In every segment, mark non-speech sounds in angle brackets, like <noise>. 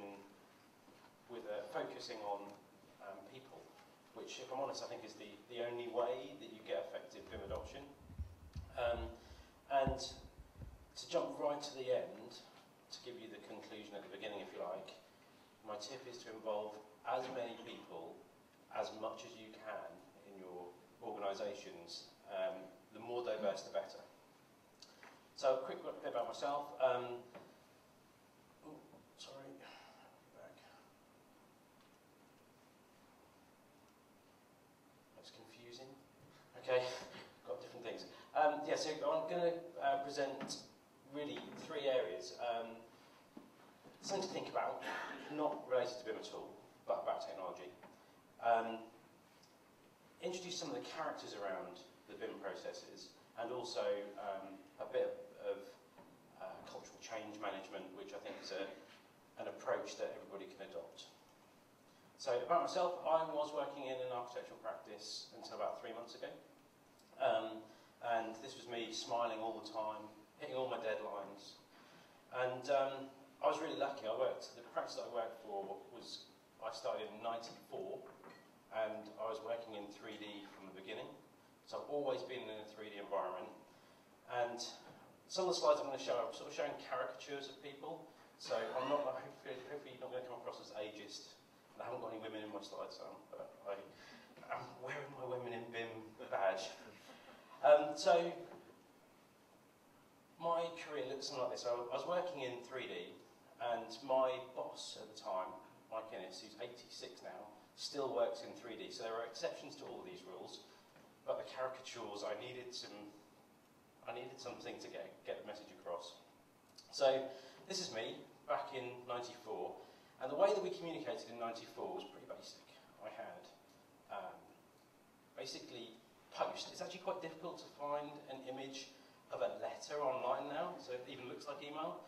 uh, with a focusing on um, people, which, if I'm honest, I think is the, the only way that you get effective BIM adoption. Um, and to jump right to the end, to give you the conclusion at the beginning, if you like, my tip is to involve as many people as much as you can in your organisations. Um, the more diverse, the better. So, a quick bit about myself. Um, oh, sorry, back. That's confusing. Okay, got different things. Um, yeah, so I'm going to uh, present really three areas. Um, something to think about, not related to BIM at all, but about technology. Um, introduce some of the characters around the BIM processes, and also um, a bit of, of uh, cultural change management, which I think is a, an approach that everybody can adopt. So about myself, I was working in an architectural practice until about three months ago. Um, and this was me smiling all the time, hitting all my deadlines. And um, I was really lucky. I worked, the practice that I worked for was, I started in 94, and I was working in 3D from the beginning. So I've always been in a 3D environment. And some of the slides I'm going to show, I'm sort of showing caricatures of people. So I'm not, hopefully, hopefully not going to come across as ageist. I haven't got any women in my slides, so but I, I'm wearing my women in BIM badge. Um, so my career looks something like this. I was working in 3D and my boss at the time, Mike Innes, who's 86 now, still works in 3D. So there are exceptions to all of these rules, but the caricatures, I needed some, I needed something to get, get the message across. So this is me back in 94, and the way that we communicated in 94 was pretty basic. I had um, basically post. It's actually quite difficult to find an image of a letter online now, so it even looks like email.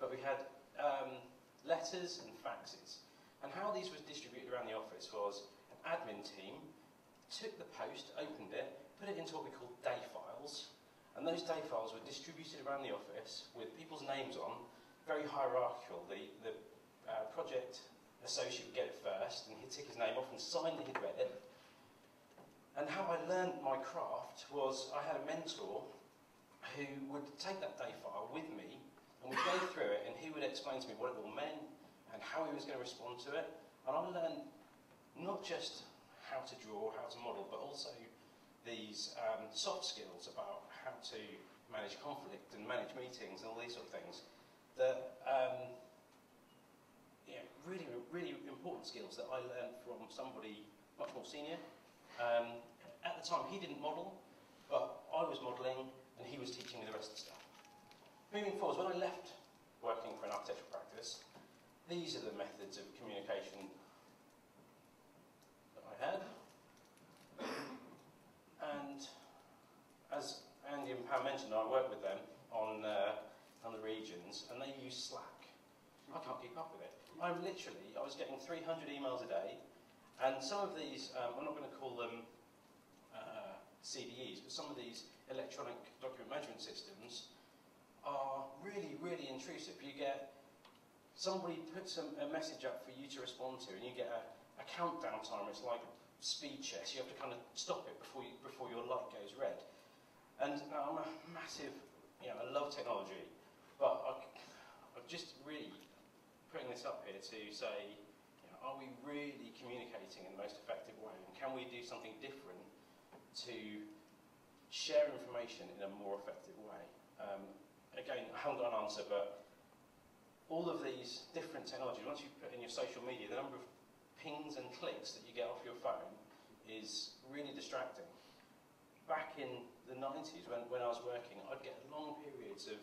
But we had um, letters and faxes. And how these was distributed around the office was an admin team took the post, opened it, put it into what we call day files, and those day files were distributed around the office with people's names on, very hierarchical. The, the uh, project associate would get it first, and he'd tick his name off and sign that he'd read it. And how I learned my craft was I had a mentor who would take that day file with me and we'd go <laughs> through it, and he would explain to me what it all meant and how he was going to respond to it. And I learned not just how to draw, how to model, but also these um, soft skills about how to manage conflict and manage meetings and all these sort of things that um, yeah, really, really important skills that I learned from somebody much more senior. Um, at the time, he didn't model, but I was modelling and he was teaching me the rest of the stuff. Moving forward, when I left working for an architectural practice, these are the methods of communication that I had. And as Andy and Pam mentioned, I work with them on, uh, on the regions, and they use Slack. I can't keep up with it. I'm literally, I was getting 300 emails a day, and some of these, um, I'm not going to call them uh, CDEs, but some of these electronic document management systems are really, really intrusive. You get somebody puts a, a message up for you to respond to, and you get a, a countdown timer. It's like speed chess. You have to kind of stop it before you, before your light goes red. And now I'm a massive, you know, I love technology, but I, I'm just really putting this up here to say, are we really communicating in the most effective way? And can we do something different to share information in a more effective way? Um, again, I haven't got an answer, but all of these different technologies, once you put in your social media, the number of pings and clicks that you get off your phone is really distracting. Back in the 90s, when, when I was working, I'd get long periods of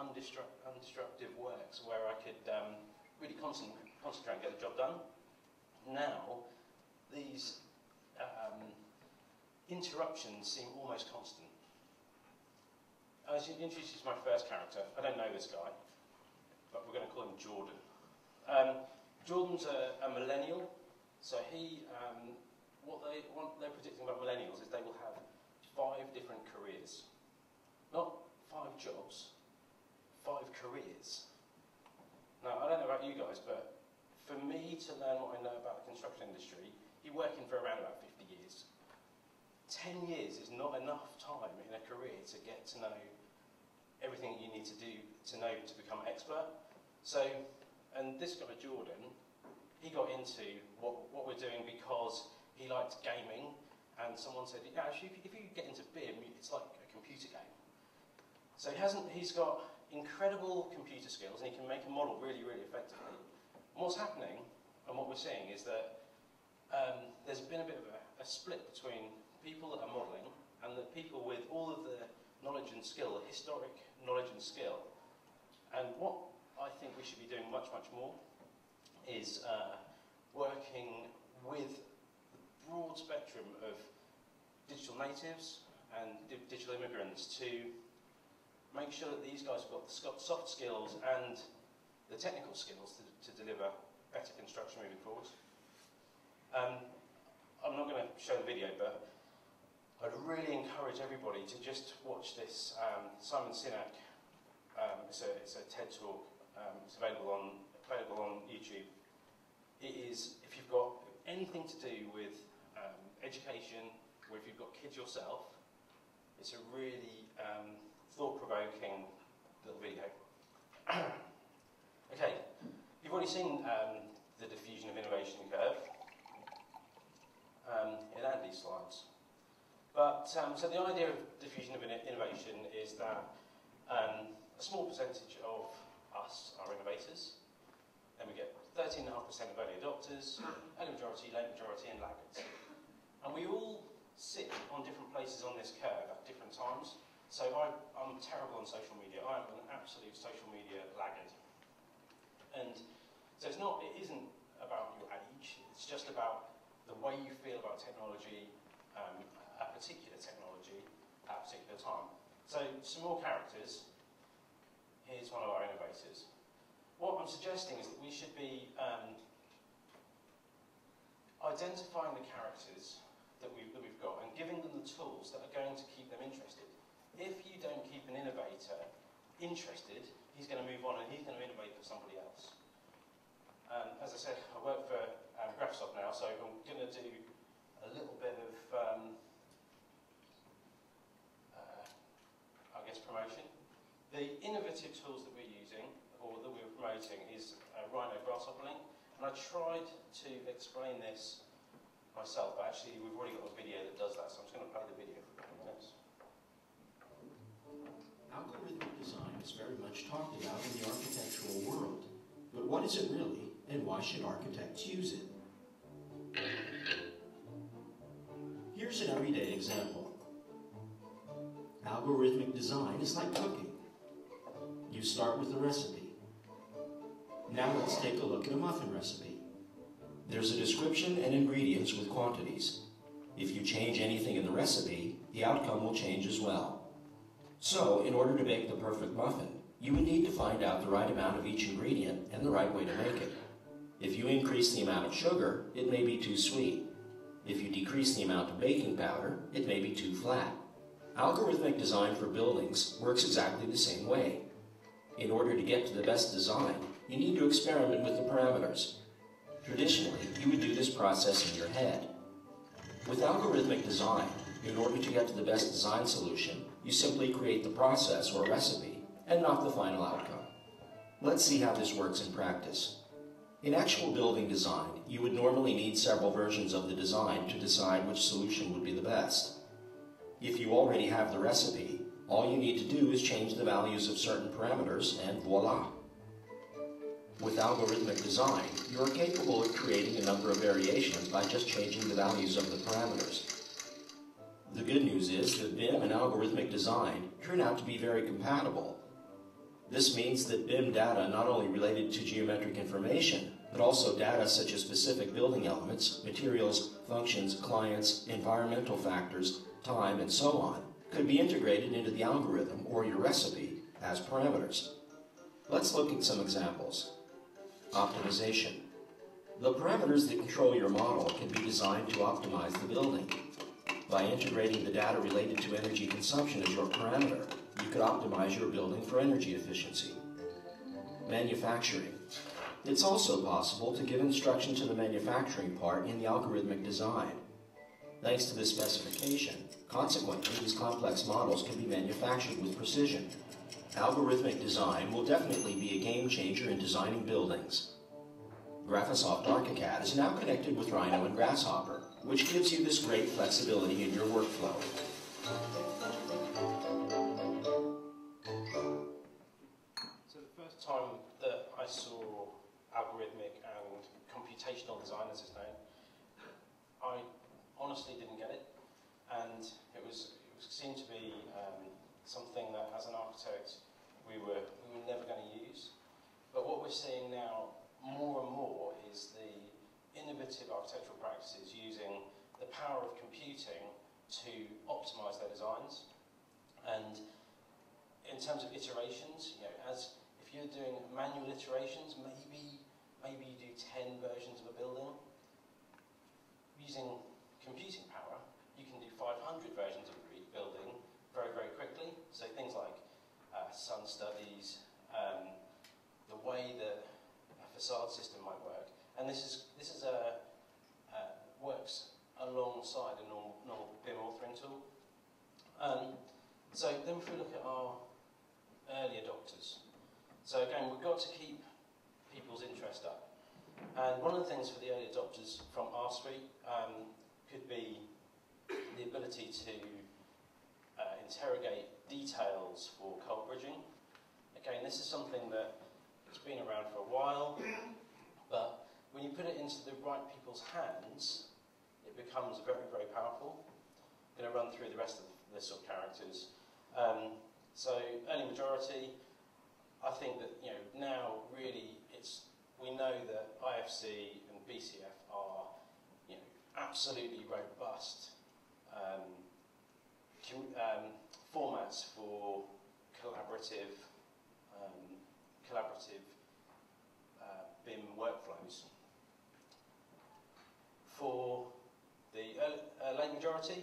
undestruct, undestructive works where I could um, really concentrate, concentrate and get the job done. Now, these um, interruptions seem almost constant. I should introduce my first character. I don't know this guy, but we're going to call him Jordan. Um, Jordan's a, a, millennial, so he, um, what, they, what they're predicting about millennials is they will have five different careers. Not five jobs, five careers. Now, me to learn what I know about the construction industry, you're working for around about 50 years. 10 years is not enough time in a career to get to know everything you need to do to know to become an expert. So, and this guy Jordan, he got into what, what we're doing because he liked gaming, and someone said, yeah, actually, if you, if you get into BIM, it's like a computer game. So he hasn't, he's got incredible computer skills, and he can make a model really, really effectively. And what's happening, and what we're seeing, is that um, there's been a bit of a, a split between people that are modelling and the people with all of the knowledge and skill, the historic knowledge and skill. And what I think we should be doing much, much more is uh, working with the broad spectrum of digital natives and di digital immigrants to make sure that these guys have got the soft skills and the technical skills to, to deliver better construction moving forward. Um, I'm not going to show the video, but I'd really encourage everybody to just watch this um, Simon Sinek. Um, it's, a, it's a TED talk. Um, it's available on available on YouTube. It is if you've got anything to do with um, education, or if you've got kids yourself, it's a really um, thought-provoking little video. <clears throat> okay, you've already seen um, the diffusion of innovation curve um, in Andy's slides. But um, so the idea of diffusion of innovation is that um, a small percentage of us are innovators. Then we get 13.5% of early adopters, early majority, late majority, and laggards. And we all sit on different places on this curve at different times. So I, I'm terrible on social media. I am an absolute social media laggard. And so it's not, it isn't about your age. It's just about the way you feel about technology um, a particular technology at a particular time. So some more characters. Here's one of our innovators. What I'm suggesting is that we should be um, identifying the characters that we've, that we've got and giving them the tools that are going to keep them interested. If you don't keep an innovator interested, he's going to move on and he's going to innovate for somebody else. Um, as I said, I work for um, Graphisoft now, so I'm going to do a little bit of um, guess, promotion. The innovative tools that we're using, or that we're promoting, is uh, Rhino Grasshopper Link. And I tried to explain this myself, but actually we've already got a video that does that, so I'm just going to play the video is very much talked about in the architectural world. But what is it really, and why should architects use it? Here's an everyday example. Algorithmic design is like cooking. You start with a recipe. Now let's take a look at a muffin recipe. There's a description and ingredients with quantities. If you change anything in the recipe, the outcome will change as well. So, in order to bake the perfect muffin, you would need to find out the right amount of each ingredient and the right way to make it. If you increase the amount of sugar, it may be too sweet. If you decrease the amount of baking powder, it may be too flat. Algorithmic design for buildings works exactly the same way. In order to get to the best design, you need to experiment with the parameters. Traditionally, you would do this process in your head. With algorithmic design, in order to get to the best design solution, you simply create the process or recipe and not the final outcome. Let's see how this works in practice. In actual building design, you would normally need several versions of the design to decide which solution would be the best. If you already have the recipe, all you need to do is change the values of certain parameters and voila. With algorithmic design, you are capable of creating a number of variations by just changing the values of the parameters. The good news is that BIM and algorithmic design turn out to be very compatible. This means that BIM data not only related to geometric information, but also data such as specific building elements, materials, functions, clients, environmental factors, time, and so on, could be integrated into the algorithm or your recipe as parameters. Let's look at some examples. Optimization. The parameters that control your model can be designed to optimize the building. By integrating the data related to energy consumption as your parameter, you could optimize your building for energy efficiency. Manufacturing. It's also possible to give instruction to the manufacturing part in the algorithmic design. Thanks to this specification, consequently, these complex models can be manufactured with precision. Algorithmic design will definitely be a game changer in designing buildings. Graphisoft ArchiCAD is now connected with Rhino and Grasshopper, which gives you this great flexibility in your workflow. So the first time that I saw algorithmic and computational design, as it's known, I honestly didn't get it, and it was it seemed to be um, something that, as an architect, we were we were never going to use. But what we're seeing now more and more is the innovative architectural practices using the power of computing to optimize their designs. And in terms of iterations, you know, as if you're doing manual iterations, maybe maybe you do 10 versions of a building. Using computing power, you can do 500 versions of a building very, very quickly. So things like uh, sun studies, um, the way that a facade system might work. And this is this is a uh, works alongside a normal, normal BIM authoring tool. Um, so then if we look at our early adopters. So again, we've got to keep people's interest up. And one of the things for the early adopters from R-Suite um, could be the ability to uh, interrogate details for cold bridging. Again, this is something that it's been around for a while, but when you put it into the right people's hands, it becomes very, very powerful. I'm going to run through the rest of the list of characters. Um, so, early majority, I think that you know now really it's we know that IFC and BCF are you know absolutely robust um, um, formats for collaborative collaborative uh, BIM workflows. For the early, uh, late majority,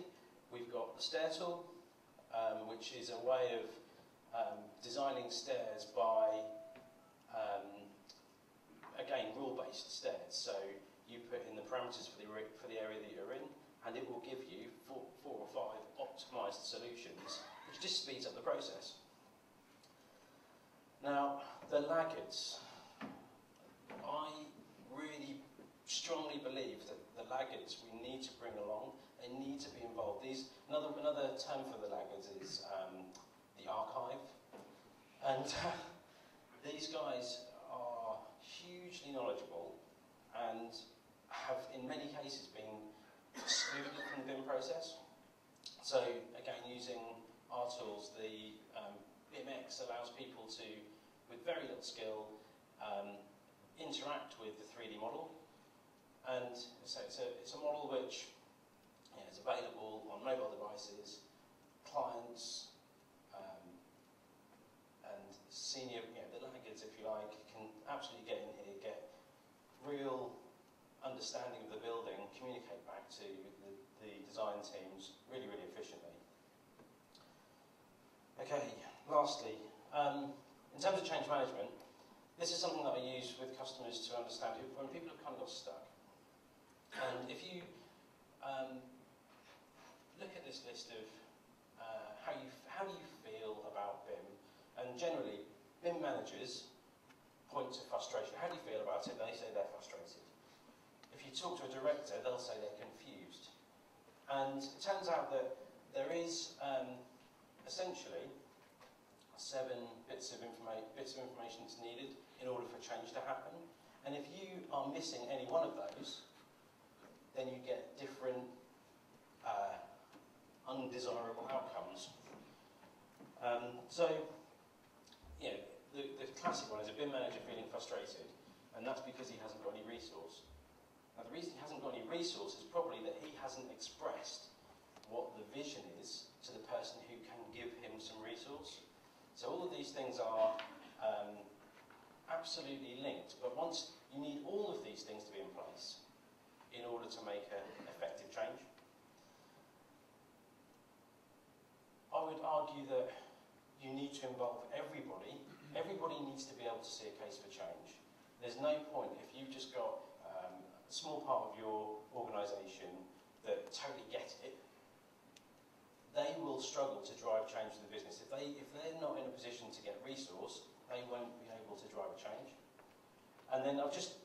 we've got the stair tool, um, which is a way of um, designing stairs by, um, again, rule-based stairs. So you put in the parameters for the, for the area that you're in, and it will give you four, four or five optimized solutions, which just speeds up the process. Now, the laggards. I really strongly believe that the laggards we need to bring along, they need to be involved. These, another, another term for the laggards is um, the archive. And uh, these guys are hugely knowledgeable and have, in many cases, been excluded from the BIM process. So, again, using our tools, the um, BIMX allows people to with very little skill um, interact with the 3D model. And so it's a, it's a model which is available on mobile devices, clients, um, and senior, you know, the laggards, if you like, can absolutely get in here, get real understanding of the building, communicate back to the, the design teams really, really efficiently. Okay, lastly, um, in terms of change management, this is something that I use with customers to understand when people have kind of got stuck. And if you um, look at this list of uh, how, you, how do you feel about BIM, and generally, BIM managers point to frustration. How do you feel about it? They say they're frustrated. If you talk to a director, they'll say they're confused. And it turns out that there is um, essentially seven bits of, bits of information that's needed in order for change to happen. And if you are missing any one of those, then you get different uh, undesirable outcomes. Um, so, you know, the, the classic one is a BIM manager feeling frustrated, and that's because he hasn't got any resource. Now, the reason he hasn't got any resource is probably that he hasn't expressed what the vision is to the person who can give him some resource. So all of these things are um, absolutely linked, but once you need all of these things to be in place in order to make an effective change. I would argue that you need to involve everybody. Everybody needs to be able to see a case for change. There's no point if you've just got um, a small part of your organisation that totally get it. They will struggle to drive change in the business. If, they, if they're not in a position to get resource, they won't be able to drive a change. And then I've just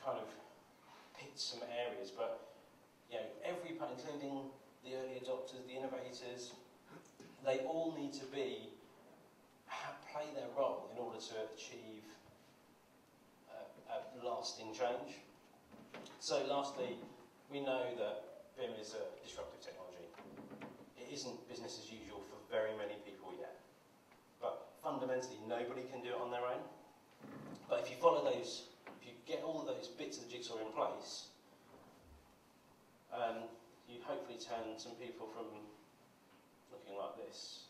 kind of picked some areas, but you know, every including the early adopters, the innovators, they all need to be play their role in order to achieve a, a lasting change. So, lastly, we know that BIM is a disruptive technology. It isn't business as usual for very many people yet, but fundamentally, nobody can do it on their own. But if you follow those, get all of those bits of the jigsaw in place, um, you hopefully turn some people from looking like this.